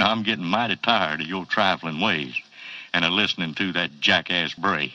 And I'm getting mighty tired of your trifling ways and of listening to that jackass Bray.